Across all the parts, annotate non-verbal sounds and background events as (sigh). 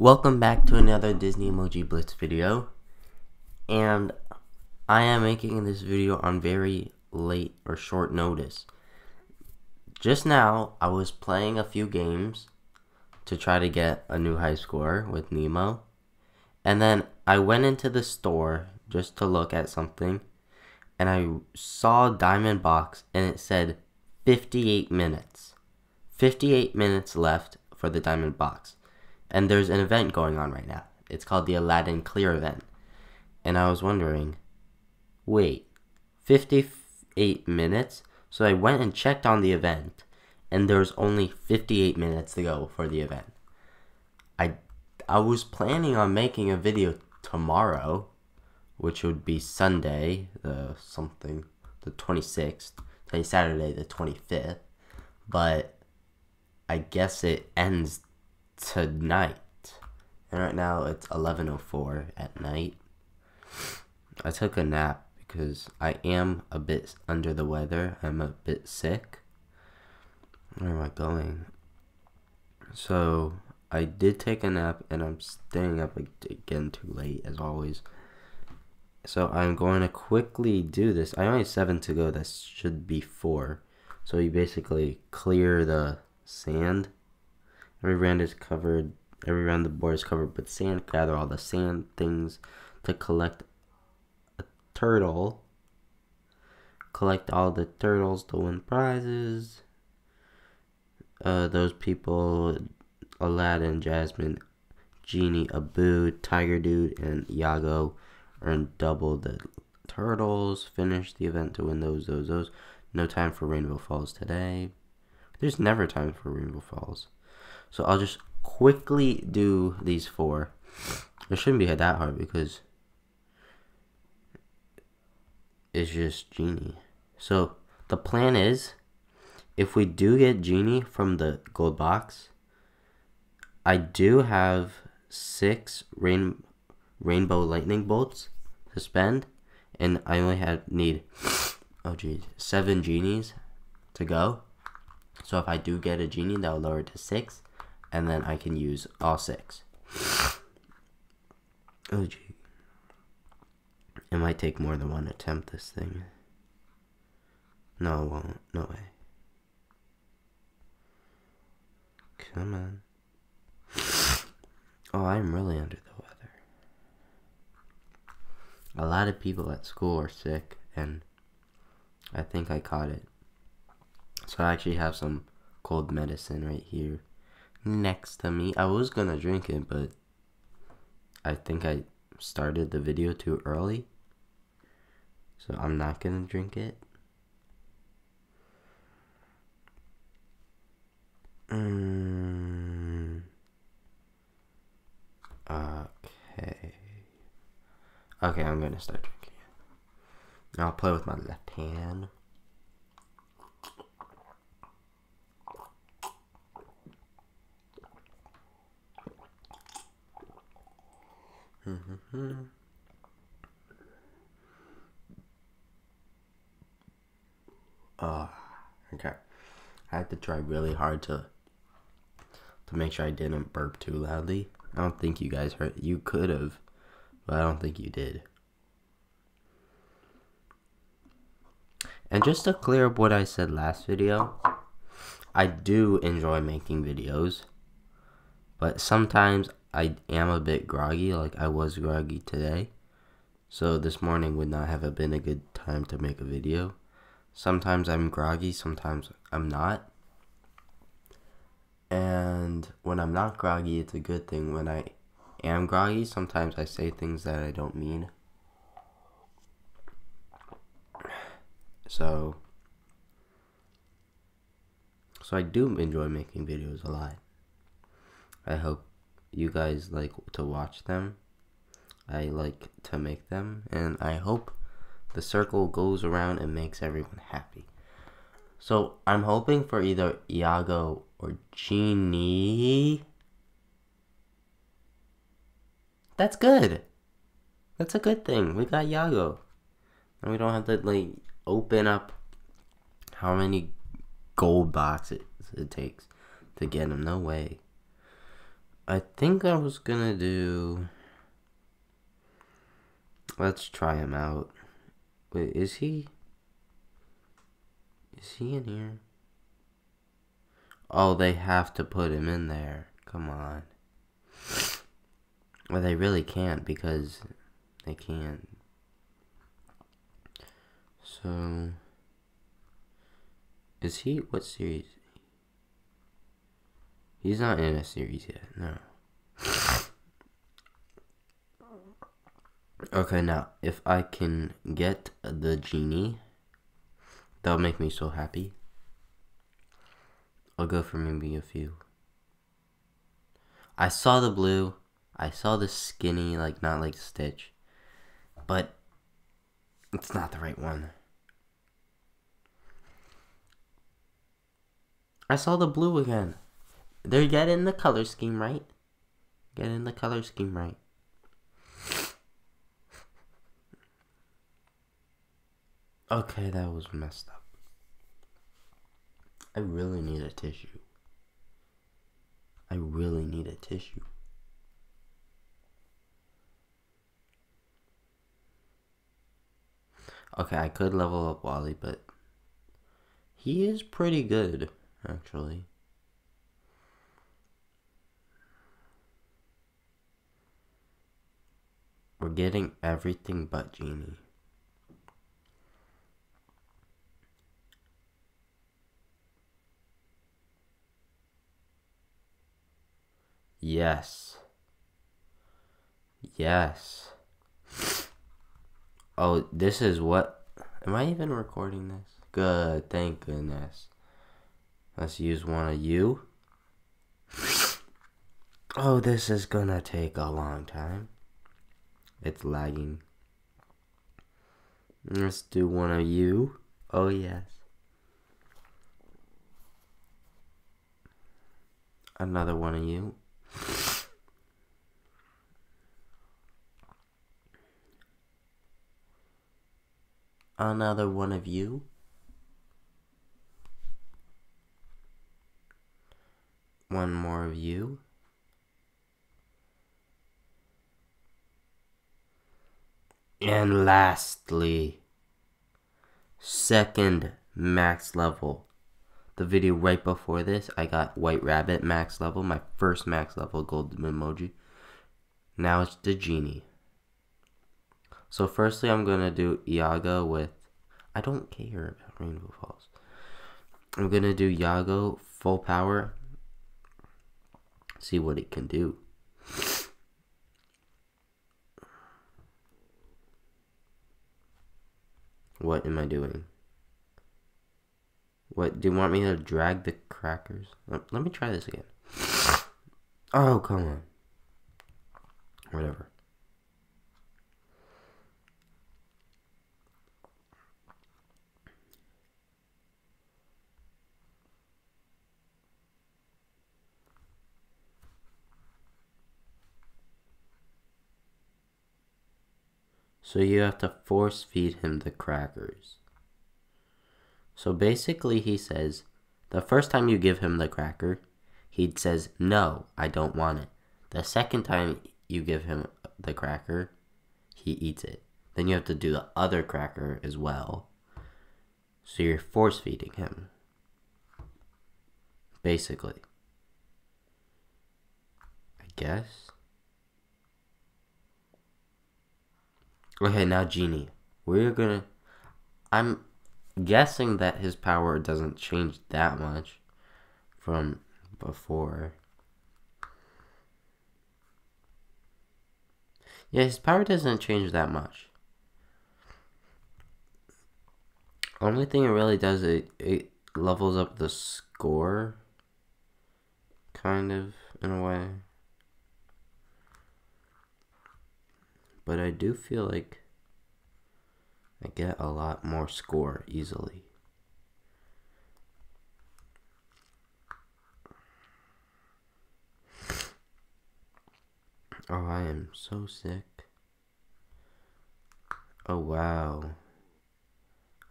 Welcome back to another Disney Emoji Blitz video. And I am making this video on very late or short notice. Just now, I was playing a few games to try to get a new high score with Nemo. And then I went into the store just to look at something. And I saw a Diamond Box and it said 58 minutes. 58 minutes left for the Diamond Box. And there's an event going on right now. It's called the Aladdin Clear event. And I was wondering, wait, 58 minutes? So I went and checked on the event, and there's only 58 minutes to go for the event. I, I was planning on making a video tomorrow, which would be Sunday, the something, the 26th. Today Saturday, the 25th. But I guess it ends tonight. And right now it's 11:04 at night. I took a nap because I am a bit under the weather. I'm a bit sick. Where am I going? So, I did take a nap and I'm staying up again too late as always. So, I'm going to quickly do this. I only have 7 to go. That should be 4. So, you basically clear the sand Every round is covered, every round the board is covered with sand. Gather all the sand things to collect a turtle. Collect all the turtles to win prizes. Uh, those people, Aladdin, Jasmine, Genie, Abu, Tiger Dude, and Iago earn double the turtles. Finish the event to win those, those, those. No time for Rainbow Falls today. There's never time for Rainbow Falls. So I'll just quickly do these four. It shouldn't be that hard because it's just Genie. So the plan is, if we do get Genie from the gold box, I do have six rain, rainbow lightning bolts to spend, and I only have need, oh geez, seven genies to go. So if I do get a genie, that'll lower it to six and then I can use all six. Oh gee. It might take more than one attempt this thing. No, it won't. No way. Come on. (sighs) Oh, I'm really under the weather. A lot of people at school are sick, and I think I caught it. So I actually have some cold medicine right here next to me. I was gonna drink it, but I think I started the video too early. So I'm not gonna drink it. Mm. Okay. Okay, I'm gonna start drinking it. I'll play with my left hand. Mm-hmm. Uh, okay. I had to try really hard to to make sure I didn't burp too loudly. I don't think you guys heard. You could have, but I don't think you did. And just to clear up what I said last video, I do enjoy making videos, but sometimes I am a bit groggy, like I was groggy today. So this morning would not have been a good time to make a video. Sometimes I'm groggy, sometimes I'm not. And when I'm not groggy, it's a good thing. When I am groggy, sometimes I say things that I don't mean. So, so I do enjoy making videos a lot. I hope you guys like to watch them. I like to make them, and I hope the circle goes around and makes everyone happy. So I'm hoping for either Iago or Genie. That's good. That's a good thing. We got Iago. And we don't have to like open up how many gold boxes it takes to get him. No way. I think I was gonna do. Let's try him out. Wait, is he? Is he in here? Oh, they have to put him in there. Come on. Well, they really can't because they can't. So, is he? What series? He's not in a series yet. No. Okay, now if I can get the genie, that'll make me so happy. I'll go for maybe a few. I saw the blue. I saw the skinny, like not like Stitch, but it's not the right one. I saw the blue again. They're getting the color scheme right. Getting the color scheme right. Okay, that was messed up. I really need a tissue. I really need a tissue. Okay, I could level up Wally, but he is pretty good, actually. We're getting everything but Genie. Yes. Yes. (gasps) Oh, this is what. Am I even recording this? Good, thank goodness. Let's use one of you. (gasps) Oh, this is gonna take a long time. It's lagging. Let's do one of you. Oh, yes. Another one of you. Another one of you. One more of you. And lastly, second max level. The video right before this, I got White Rabbit max level, my first max level golden emoji. Now it's the genie. So firstly, I'm going to do Iago with, I don't care about Rainbow Falls. I'm going to do Iago full power. See what it can do. What am I doing? What, do you want me to drag the crackers? Let, me try this again. Oh, come on. Whatever. So you have to force feed him the crackers. So basically, he says the first time you give him the cracker, he says, No, I don't want it. The second time you give him the cracker, he eats it. Then you have to do the other cracker as well. So you're force feeding him. Basically. I guess. Okay, now Genie. We're gonna. I'm guessing that his power doesn't change that much from before. Yeah, his power doesn't change that much. Only thing it really does it it levels up the score kind of in a way. But I do feel like I get a lot more score easily. Oh, I am so sick. Oh, wow.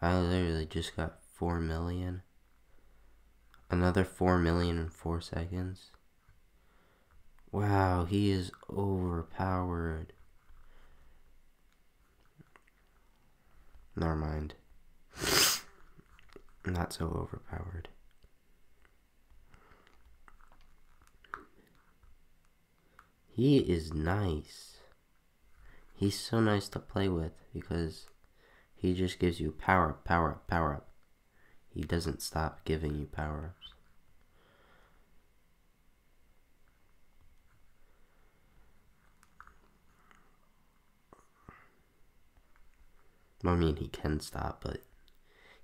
I literally just got 4 million. Another 4 million in 4 seconds. Wow, he is overpowered. Never mind. (sighs) Not so overpowered. He is nice. He's so nice to play with because he just gives you power up, power up, power up. He doesn't stop giving you power ups. I mean, he can stop, but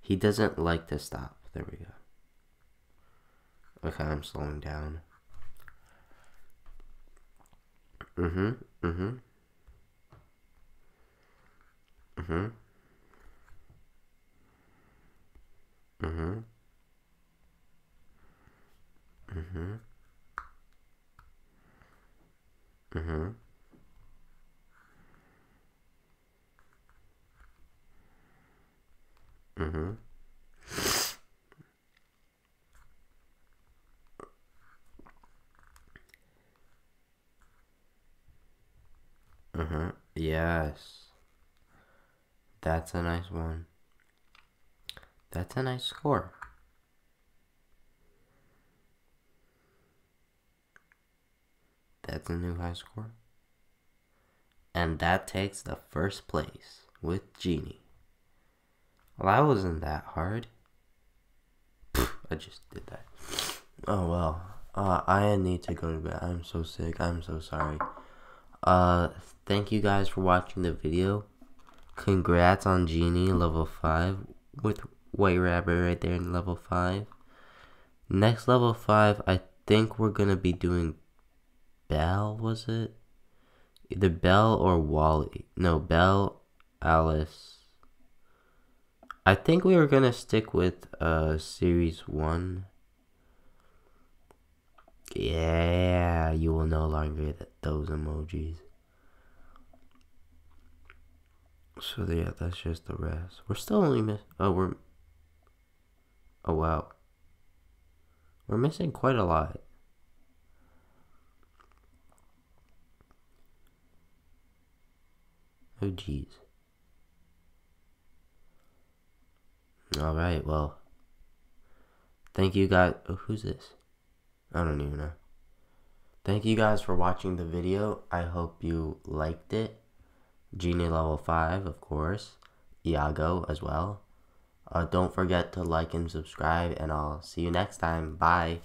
he doesn't like to stop. There we go. Okay, I'm slowing down. Mm-hmm, mm-hmm. Mm-hmm. Mm-hmm. Mm-hmm. Mm-hmm. Mm-hmm. Uh-huh. Yes. That's a nice one. That's a nice score. That's a new high score. And that takes the first place with Genie. Well, that wasn't that hard. I just did that. Oh well. Uh, I need to go to bed. I'm so sick. I'm so sorry. Uh, thank you guys for watching the video. Congrats on Genie level 5 with White Rabbit right there in level 5. Next level 5, I think we're going to be doing Belle, was it? Either Belle or Wally. No, Belle, Alice, I think we were gonna stick with uh series one. Yeah, you will no longer get those emojis. So yeah, that's just the rest. We're still only miss. Oh, we're. Oh wow. We're missing quite a lot. Oh jeez. Alright, well. Thank you guys. Oh, who's this? I don't even know. Thank you guys for watching the video. I hope you liked it. Genie level 5, of course. Iago as well. Uh, don't forget to like and subscribe, and I'll see you next time. Bye.